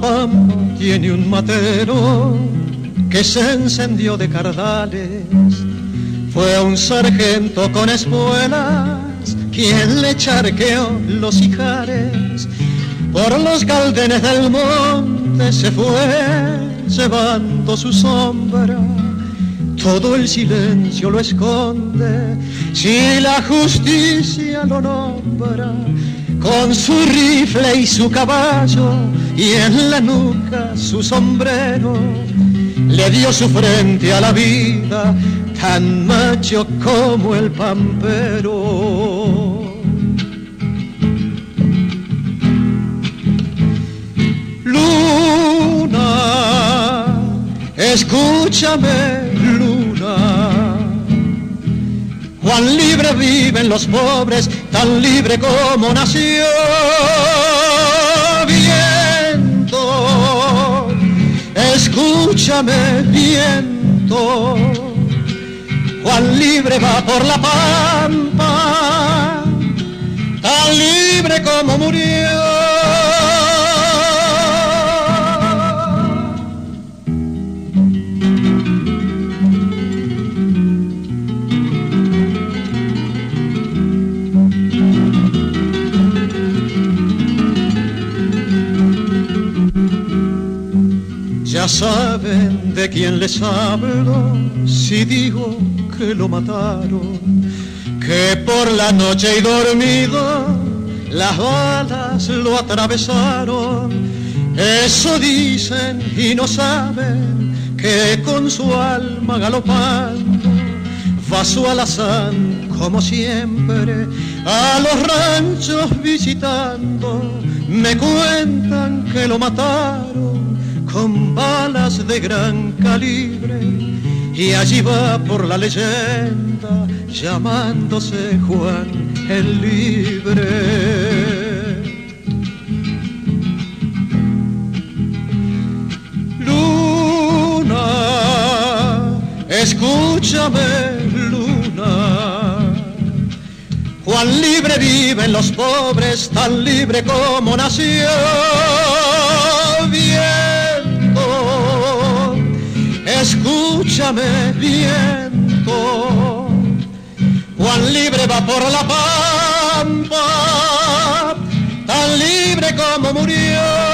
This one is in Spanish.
La tiene un matero que se encendió de cardales. Fue un sargento con espuelas quien le charqueó los ijares. Por los caldenes del monte se fue llevando su sombra. Todo el silencio lo esconde si la justicia lo nombra con su rifle y su caballo y en la nuca su sombrero. Le dio su frente a la vida, tan macho como el pampero. Luna, escúchame, Juan libre viven los pobres, tan libre como nació. Viento, escúchame, viento. Juan libre va por la pampa, Ya saben de quién les hablo si digo que lo mataron, que por la noche y dormido las balas lo atravesaron. Eso dicen y no saben que con su alma galopando va su alazán como siempre a los ranchos visitando. Me cuentan que lo mataron con balas de gran calibre y allí va por la leyenda llamándose Juan el Libre. Luna, escúchame, Luna. Juan Libre vive en los pobres, tan libre como nació. Escúchame, viento. Juan Libre va por la pampa, tan libre como murió.